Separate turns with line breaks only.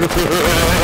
Yeah.